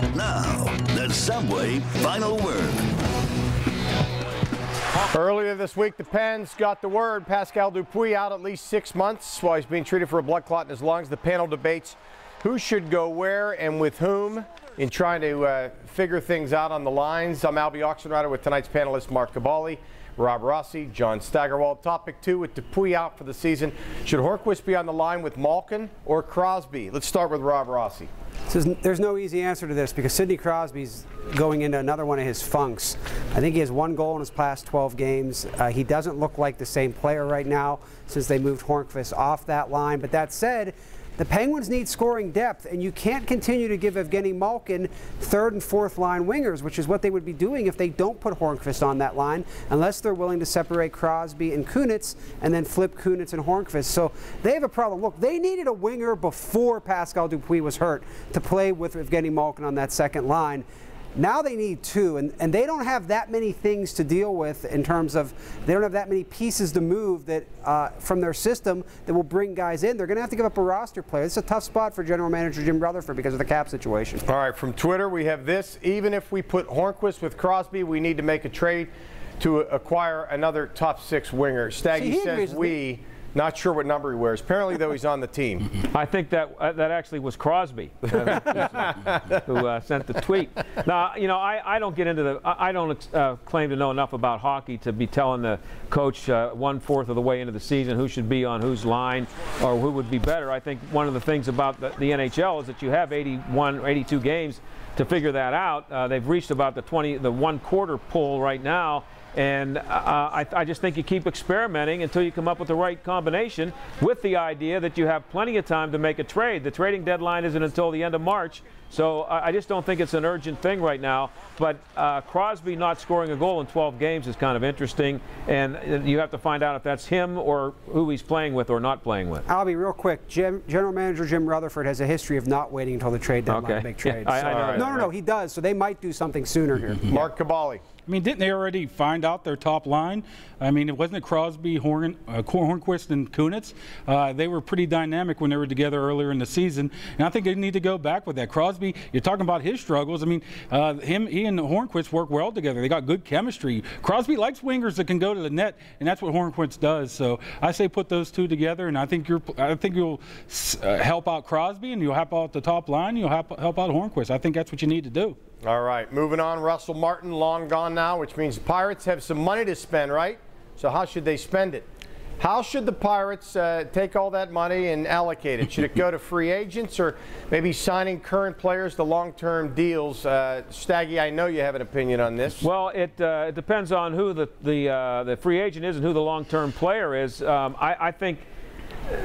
Now, the Subway final word. Earlier this week, the Pens got the word Pascal Dupuis out at least six months while he's being treated for a blood clot in his lungs. The panel debates who should go where and with whom in trying to uh, figure things out on the lines. I'm Alby Oxenreiter with tonight's panelists Mark Kaboly, Rob Rossi, John Steigerwald. Topic two with Dupuis out for the season. Should Hornqvist be on the line with Malkin or Crosby? Let's start with Rob Rossi. So there's no easy answer to this because Sidney Crosby's going into another one of his funks. I think he has one goal in his past 12 games. Uh, he doesn't look like the same player right now since they moved Hornqvist off that line. But that said, the Penguins need scoring depth, and you can't continue to give Evgeny Malkin third and fourth line wingers, which is what they would be doing if they don't put Hornqvist on that line, unless they're willing to separate Crosby and Kunitz and then flip Kunitz and Hornqvist. So they have a problem. Look, they needed a winger before Pascal Dupuis was hurt to play with Evgeny Malkin on that second line. Now they need two, and, and they don't have that many things to deal with in terms of they don't have that many pieces to move that uh, from their system that will bring guys in. They're going to have to give up a roster player. It's a tough spot for general manager Jim Rutherford because of the cap situation. All right, from Twitter we have this: even if we put Hornqvist with Crosby, we need to make a trade to acquire another top six winger. Staggy See, says we. Not sure what number he wears. Apparently, though, he's on the team. I think that uh, that actually was Crosby uh, who uh, sent the tweet. Now, you know, I, I don't get into the. I don't uh, claim to know enough about hockey to be telling the coach uh, one fourth of the way into the season who should be on whose line or who would be better. I think one of the things about the, the NHL is that you have 81 or 82 games to figure that out. Uh, they've reached about the 20, the one quarter pull right now and uh, I, I, just think you keep experimenting until you come up with the right combination with the idea that you have plenty of time to make a trade. The trading deadline isn't until the end of March, so I, I just don't think it's an urgent thing right now. But uh, Crosby not scoring a goal in 12 games is kind of interesting, and you have to find out if that's him or who he's playing with or not playing with. I'll be real quick. Jim, General Manager Jim Rutherford has a history of not waiting until the trade deadline okay. to make trades. Yeah, I, I no, no, no, he does. So they might do something sooner here. Mark Kaboly. I mean, didn't they already find out their top line? I mean, it wasn't it Crosby, Horn, uh, Hornqvist, and Kunitz. Uh, they were pretty dynamic when they were together earlier in the season, and I think they need to go back with that. Crosby, you're talking about his struggles. I mean, uh, him, he and Hornqvist work well together. They got good chemistry. Crosby likes wingers that can go to the net, and that's what Hornqvist does. So I say put those two together, and I think you're, I think you'll uh, help out Crosby, and you'll help out the top line. You'll help, help out Hornqvist. I think that's what you need to do. All right, moving on. Russell Martin, long gone now, which means the Pirates have some money to spend, right? So how should they spend it? How should the Pirates uh, take all that money and allocate it? Should it go to free agents or maybe signing current players to long-term deals? Uh, Staggy, I know you have an opinion on this. Well, it, uh, it depends on who the the, uh, the free agent is and who the long-term player is. Um, I, I think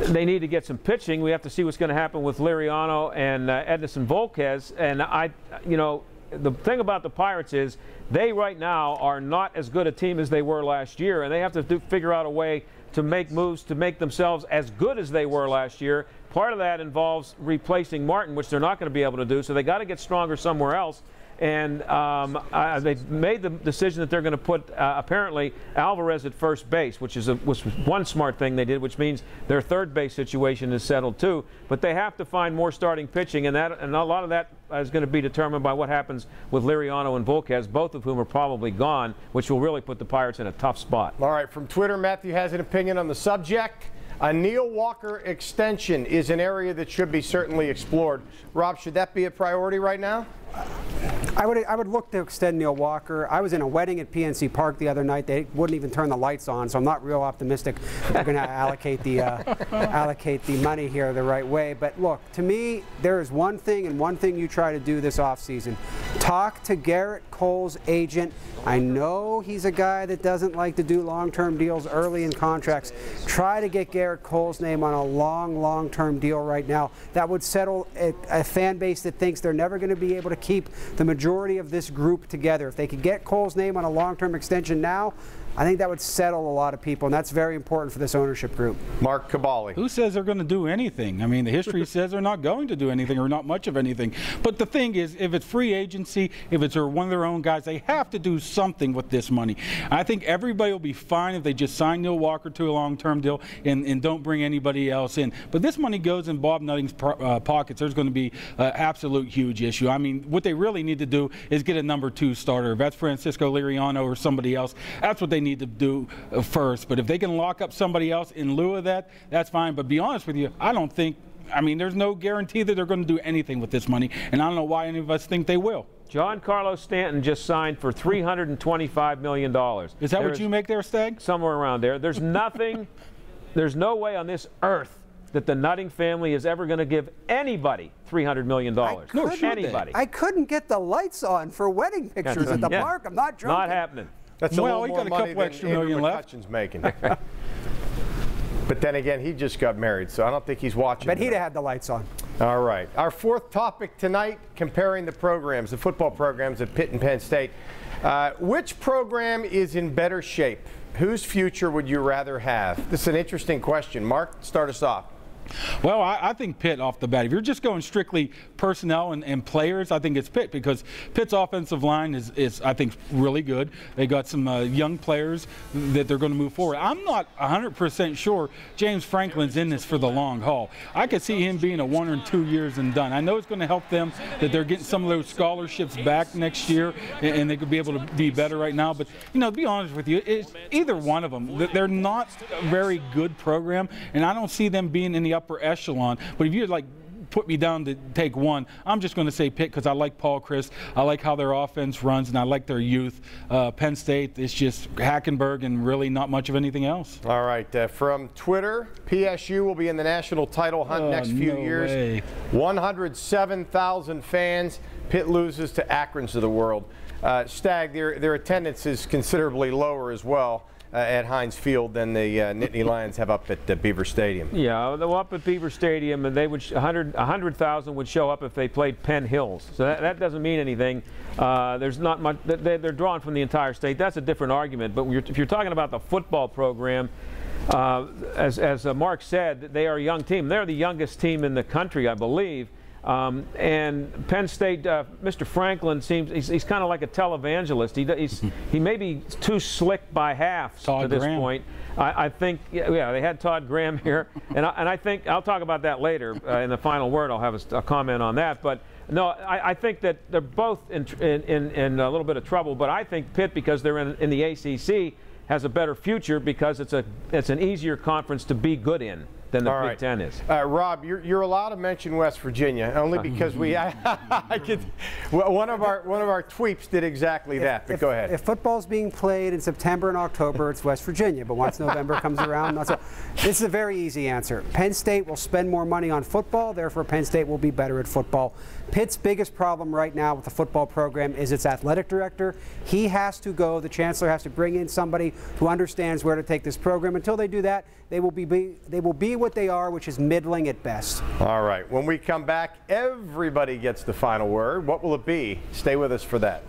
they need to get some pitching. We have to see what's going to happen with Liriano and uh, Edinson Volquez. And I, you know, the thing about the Pirates is they right now are not as good a team as they were last year, and they have to do, figure out a way to make moves to make themselves as good as they were last year. Part of that involves replacing Martin, which they're not going to be able to do, so they got to get stronger somewhere else and um, uh, they've made the decision that they're going to put uh, apparently Alvarez at first base, which is a, was one smart thing they did, which means their third base situation is settled too. But they have to find more starting pitching, and that and a lot of that is going to be determined by what happens with Liriano and Volquez, both of whom are probably gone, which will really put the Pirates in a tough spot. All right, from Twitter, Matthew has an opinion on the subject. A Neil Walker extension is an area that should be certainly explored. Rob, should that be a priority right now? I would I would look to extend Neil Walker. I was in a wedding at PNC Park the other night. They wouldn't even turn the lights on, so I'm not real optimistic they're going to allocate the uh, allocate the money here the right way. But look, to me, there is one thing and one thing you try to do this offseason. Talk to Gerrit Cole's agent. I know he's a guy that doesn't like to do long-term deals early in contracts. Try to get Gerrit Cole's name on a long, long-term deal right now. That would settle a, a fan base that thinks they're never going to be able to keep the majority of this group together. If they could get Cole's name on a long-term extension now, I think that would settle a lot of people, and that's very important for this ownership group. Mark Kaboly. Who says they're going to do anything? I mean, the history says they're not going to do anything or not much of anything. But the thing is, if it's free agency, if it's one of their own guys, they have to do something with this money. I think everybody will be fine if they just sign Neil Walker to a long-term deal and, and don't bring anybody else in. But this money goes in Bob Nutting's uh, pockets. There's going to be an absolute huge issue. I mean, what they really need to do is get a number two starter. If that's Francisco Liriano or somebody else, that's what they need to do uh, first. But if they can lock up somebody else in lieu of that, that's fine. But be honest with you, I don't think. I mean, there's no guarantee that they're going to do anything with this money, and I don't know why any of us think they will. Giancarlo Stanton just signed for $325 million. Is that There's what you make there, Stag? Somewhere around there. There's nothing, there's no way on this earth that the Nutting family is ever going to give anybody $300 million. No, anybody. I couldn't get the lights on for wedding pictures at the yeah. park. I'm not joking. Not happening. That's well, a little he got a couple extra million left. making. but then again, he just got married, so I don't think he's watching. But he'd have had the lights on. All right. Our fourth topic tonight: comparing the programs, the football programs at Pitt and Penn State. Uh, which program is in better shape? Whose future would you rather have? This is an interesting question. Mark, start us off. Well, I, I, think Pitt off the bat. If you're just going strictly personnel and, and, players, I think it's Pitt because Pitt's offensive line is, is I think, really good. They got some uh, young players that they're going to move forward. I'm not 100% sure James Franklin's in this for the long haul. I could see him being a one or two years and done. I know it's going to help them that they're getting some of those scholarships back next year and, and they could be able to be better right now. But, you know, to be honest with you, it's either one of them. They're not a very good program, and I don't see them being in the upper echelon. But if you like put me down to take one, I'm just going to say Pitt because I like Paul Chryst. I like how their offense runs, and I like their youth. Uh, Penn State, it's just Hackenberg and really not much of anything else. All right. Uh, from Twitter, PSU will be in the national title hunt oh, next few no years. 107,000 fans. Pitt loses to Akrons of the world. Uh, Stag, their, their attendance is considerably lower as well uh, at Heinz Field than the uh, Nittany Lions have up at uh, Beaver Stadium. Yeah, they're up at Beaver Stadium, and they would 100 100,000 would show up if they played Penn Hills. So that, that doesn't mean anything. Uh, there's not much. They, they're drawn from the entire state. That's a different argument. But if you're talking about the football program. Uh, as, as uh, Mark said, they are a young team. They're the youngest team in the country, I believe. Um, and Penn State, uh, Mr. Franklin seems he's, he's kind of like a televangelist. He, he's, he may be too slick by half to this Graham. point. I, I, think, yeah, they had Todd Graham here, and I, and I think I'll talk about that later uh, in the final word. I'll have a, a comment on that, but. No, I, I, think that they're both in, in, in, a little bit of trouble, but I think Pitt, because they're in, in the ACC, has a better future because it's a it's an easier conference to be good in than the All Big right. Ten is. Uh, Rob, you're, you're allowed to mention West Virginia only because we I, I could, one of our one of our tweets did exactly if, that. But if, go ahead. If football's being played in September and October, it's West Virginia. But once November comes around, not so. This is a very easy answer. Penn State will spend more money on football, therefore Penn State will be better at football. Pitt's biggest problem right now with the football program is its athletic director. He has to go. The chancellor has to bring in somebody who understands where to take this program. Until they do that, they will be, be they will be what they are, which is middling at best. All right. When we come back, everybody gets the final word. What will it be? Stay with us for that.